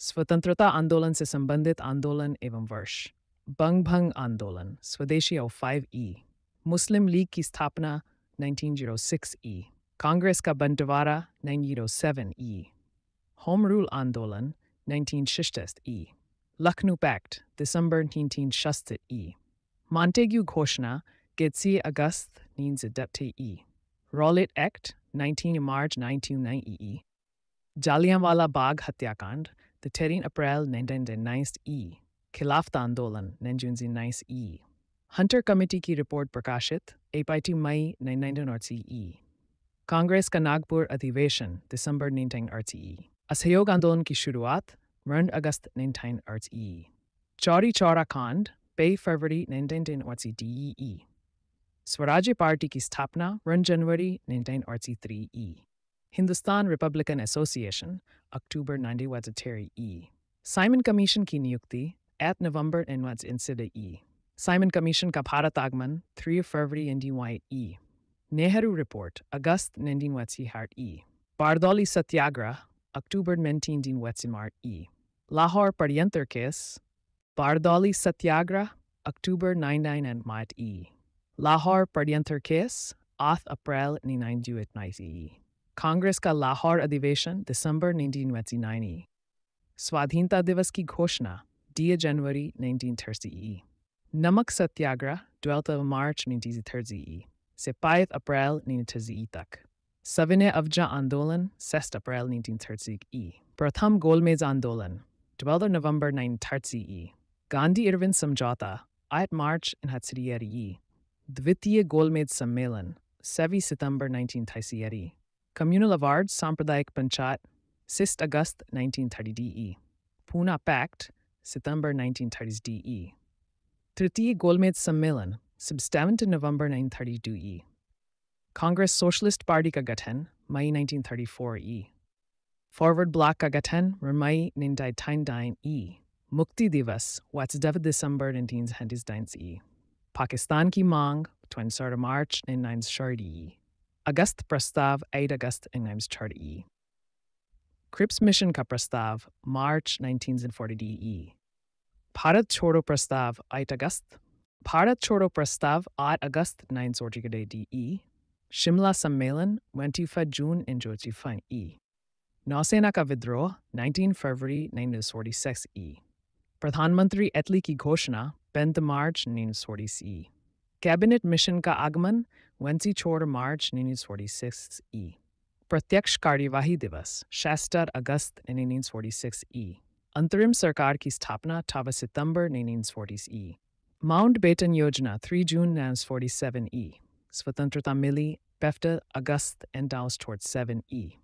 स्वतंत्रता आंदोलन से संबंधित आंदोलन एवं वर्ष बंग भंग आंदोलन स्वदेशी ओ फाइव ई मुस्लिम लीग की स्थापना 1906 ई कांग्रेस का बंटवारा 1907 ई होम रूल आंदोलन 1966 ई लखनऊ पैक्ट दिसंबर 1966 ई मॉन्टेग्यू घोषणा गेत्सी अगस्त 1970 ई रॉलेट एक्ट 19 मार्च 1990 ई जालियांवाला बाग हत्याकांड the 13 April 1999 e, Khilafat Andolan 1999-E, Hunter Committee ki report prakashit, APIT Mai 1999 Congress ka Nagpur Adhivation, December 1999-E, Asayog Andolan ki shuruat, Mern August 1999-E, Chauri Chaura Khand, Bay February 1999-DEE, Swaraj Party ki tapna Run January 1999-E, Hindustan Republican association October 19 Terry E. Simon Commission की नियुक्ति 8 नवंबर एनवाज इंसिड E. Simon Commission का भारत आगमन 3 फरवरी NDY E. Nehru report August 19 heart E. Bardoli Satyagraha October 19 mart E. Lahore पर्यंतर case Bardoli Satyagraha October 99 and mart E. Lahore पर्यंतर case आथ अप्रैल 19 E. Congress का लाहौर अधिवेशन दिसंबर 1990 स्वाधीनता दिवस की घोषणा डी जनवरी 1930 नमक सत्याग्रह 12 मार्च 1930 से 5 अप्रैल 1930 तक। सविनय अवजा आंदोलन 6 अप्रैल 1930 प्रथम गोलमेज आंदोलन 12 नवंबर 1930 गांधी इरविन समझौता 8 मार्च 1930 द्वितीय गोलमेज सम्मेलन 7 सितंबर 1930 Communal Awards Sampradayak Panchat, 6 August 1930 DE. Pune Pact, September 1930 DE. Tritiya Golmed Sammelan, 17 November 1932 E. Congress Socialist Party ka Gathen, May 1934 E. Forward Bloc ka Gathen, Ramai 1999 E. Mukti Divas, What's David December 1929 E. Pakistan ki Mang, 20 March 1930 E. अगस्त प्रस्ताव 8 अगस्त इग्नाइम्स छड़ ई Cripps का प्रस्ताव मार्च 1940 ई भारत छोड़ो प्रस्ताव 8 अगस्त भारत छोड़ो प्रस्ताव 8 अगस्त 1940 ई शिमला सम्मेलन 25 जून इन जोचिफन ई नौसेना का विद्रोह 19 फरवरी 1946 ई प्रधानमंत्री एटली की घोषणा 5 मार्च 1940 ई कैबिनेट मिशन का आगमन Wednesday, Chorter, March, 1946 46E. Pratyakshkari Vahidivas, Shastar, August, 1946 E. Antarim Sarkar ki Stapna, Tava Sitambar, 1946 E. Mountbatten Yojana, 3 June, Nans 47E. Svatantrata Mili, Befta, August, and Daos towards 7E.